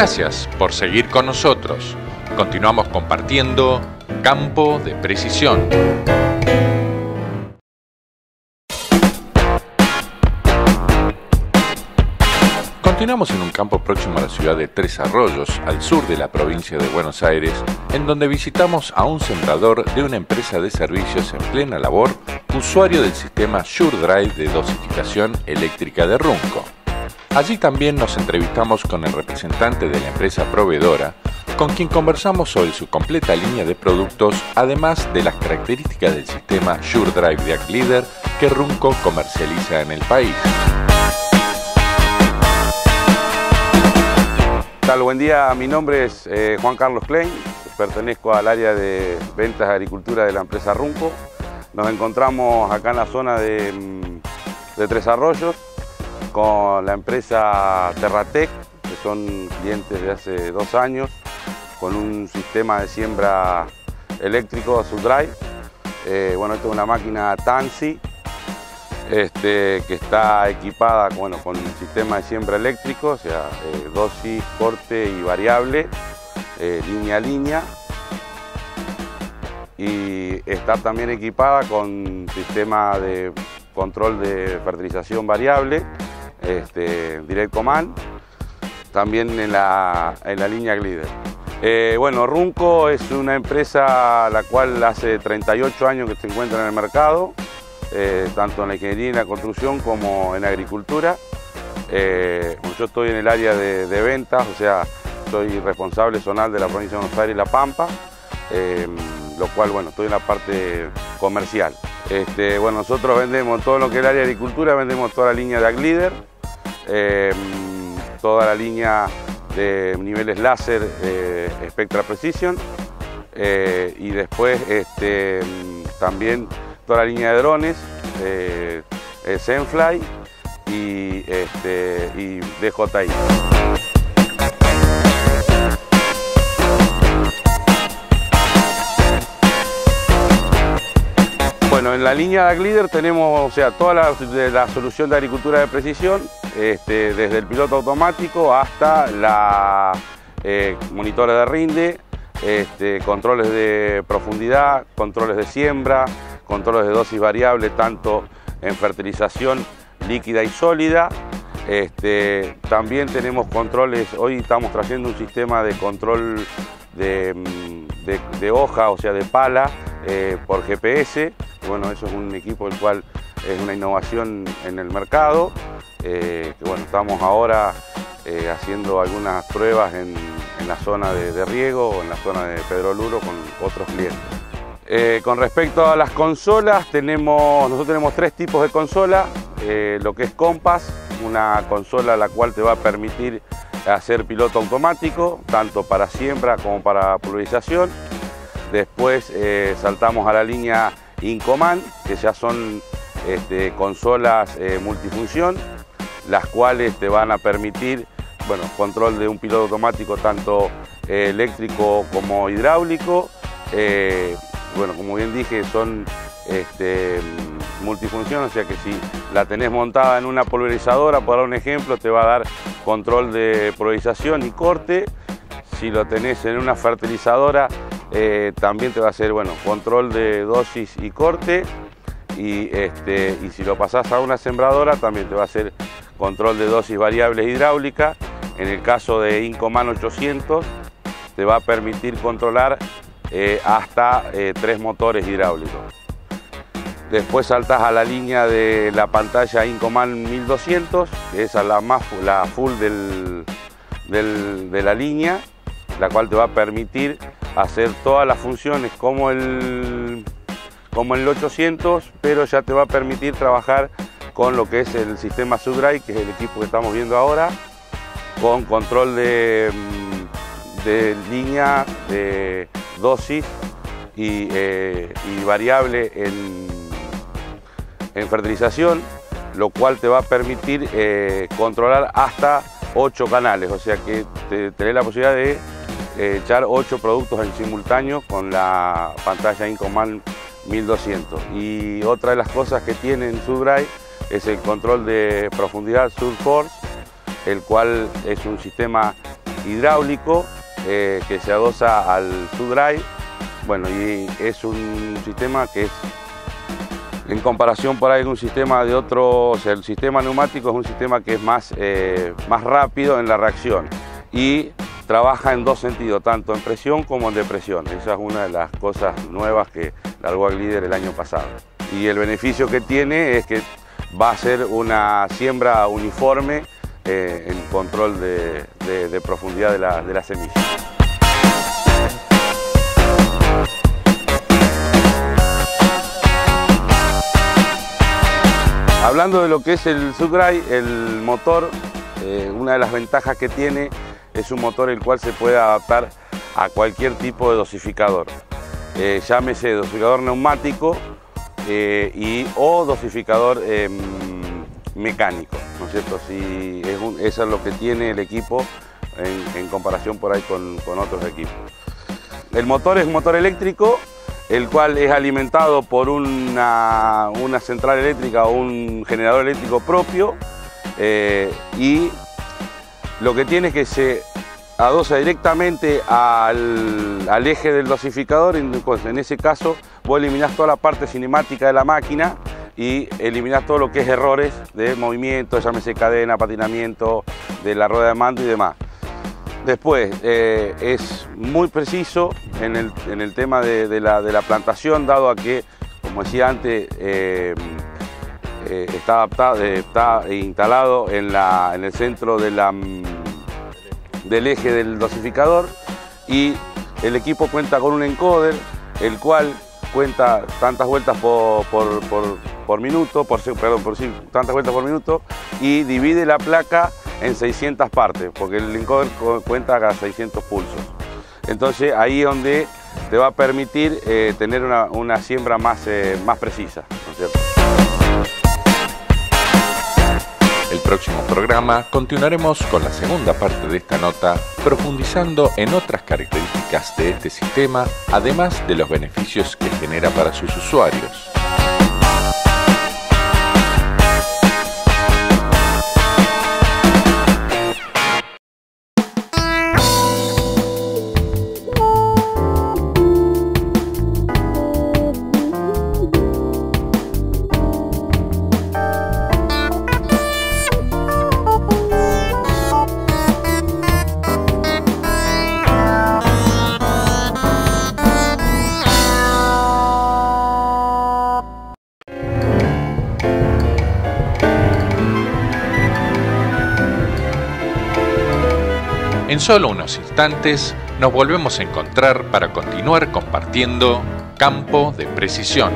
Gracias por seguir con nosotros. Continuamos compartiendo Campo de Precisión. Continuamos en un campo próximo a la ciudad de Tres Arroyos, al sur de la provincia de Buenos Aires, en donde visitamos a un sembrador de una empresa de servicios en plena labor, usuario del sistema Sure Drive de dosificación eléctrica de Runco. Allí también nos entrevistamos con el representante de la empresa proveedora, con quien conversamos sobre su completa línea de productos, además de las características del sistema Sure Drive de AcLeader que Runco comercializa en el país. tal? Buen día, mi nombre es eh, Juan Carlos Klein, pertenezco al área de ventas de agricultura de la empresa Runco. Nos encontramos acá en la zona de, mm, de Tres Arroyos con la empresa Terratec, que son clientes de hace dos años, con un sistema de siembra eléctrico, su drive. Eh, bueno, esto es una máquina Tansi este, que está equipada bueno, con un sistema de siembra eléctrico, o sea, eh, dosis, corte y variable, eh, línea a línea. Y está también equipada con sistema de control de fertilización variable, este, Direct Command, también en la, en la línea Glider. Eh, bueno, Runco es una empresa la cual hace 38 años que se encuentra en el mercado, eh, tanto en la ingeniería y la construcción como en agricultura. Eh, yo estoy en el área de, ventas, o sea, soy responsable zonal de la provincia de Buenos Aires y La Pampa, em, lo cual, bueno, estoy en la parte comercial. Este, bueno, nosotros vendemos todo lo que es el área de agricultura, vendemos toda la línea de AgLeader, em, toda la línea de niveles láser eh, Spectra Precision y después este, también toda la línea de drones, eh, Zenfly y, este, DJI. Bueno, en la línea de Glider tenemos o sea, toda la, solución de agricultura de precisión, este, desde el piloto automático hasta la eh, monitora de rinde, este, controles de profundidad, controles de siembra, controles de dosis variable tanto en fertilización líquida y sólida. Este, también tenemos controles, hoy estamos trayendo un sistema de control de, mm, hoja, o sea, de pala eh, por GPS. Bueno, eso es un equipo el cual es una innovación en el mercado. Eh, que bueno, estamos ahora eh, haciendo algunas pruebas en, la zona de, riego o en la zona de Pedro Luro con otros clientes. Eh, con respecto a las consolas, tenemos, nosotros tenemos tres tipos de consola. Lo que es Compass, una consola la cual te va a permitir hacer piloto automático, tanto para siembra como para pulverización. Después saltamos a la línea Incoman, que ya son este, consolas multifunción, las cuales te van a permitir bueno, control de un piloto automático tanto eléctrico como hidráulico, bueno, como bien dije, son este, multifunción, o sea que si la tenés montada en una pulverizadora, por dar un ejemplo, te va a dar control de pulverización y corte. Si lo tenés en una fertilizadora, eh, también te va a hacer bueno, control de dosis y corte. Y, este, y si lo pasás a una sembradora, también te va a hacer control de dosis variables hidráulica. En el caso de Incoman 800, te va a permitir controlar eh, hasta eh, tres motores hidráulicos. Después saltas a la línea de la pantalla Incoman 1200, que es la, más, la full del, de la línea, la cual te va a permitir hacer todas las funciones como el, como el 800, pero ya te va a permitir trabajar con lo que es el sistema Subdrive, que es el equipo que estamos viendo ahora, con control de, mm, de línea, de dosis eh, y, variable en, en, fertilización, lo cual te va a permitir eh, controlar hasta 8 canales, o sea que te, tenés la posibilidad de eh, echar 8 productos en simultáneo con la pantalla Incoman 1200. Y otra de las cosas que tiene en Subdrive es el control de profundidad Surforce, el cual es un sistema hidráulico eh, que se adosa al Sudrive. Bueno, y es un sistema que es en comparación por ahí un sistema de otro, el sistema neumático es un sistema que es más, eh, más rápido en la reacción y trabaja en dos sentidos, tanto en presión como en depresión. Esa es una de las cosas nuevas que largó a Glider el año pasado. Y el beneficio que tiene es que va a ser una siembra uniforme eh, en control de, profundidad de la, semilla. Hablando de lo que es el Sudray, el motor, eh, una de las ventajas que tiene es un motor el cual se puede adaptar a cualquier tipo de dosificador. Eh, llámese dosificador neumático eh, y, o dosificador em, mecánico, ¿no es cierto? Si eso es lo que tiene el equipo en, comparación por ahí con, con otros equipos. El motor es un motor eléctrico el cual es alimentado por una, central eléctrica o un generador eléctrico propio eh, y lo que tiene es que se adosa directamente al, eje del dosificador, pues, en ese caso vos eliminás toda la parte cinemática de la máquina y eliminás todo lo que es errores de movimiento, llámese cadena, patinamiento, de la rueda de mando y demás. Después, eh, es muy preciso en el, tema de, la, plantación, dado a que, como decía antes, eh, eh, está, adaptado, está instalado en, el centro del eje del dosificador y el equipo cuenta con un encoder, el cual cuenta tantas vueltas por, minuto, por, perdón, por tantas vueltas por minuto y divide la placa en 600 partes, porque el encoder cuenta a 600 pulsos. Entonces ahí es donde te va a permitir eh, tener una, siembra más, eh, más precisa. el próximo programa continuaremos con la segunda parte de esta nota, profundizando en otras características de este sistema, además de los beneficios que genera para sus usuarios. En solo unos instantes nos volvemos a encontrar para continuar compartiendo Campo de Precisión.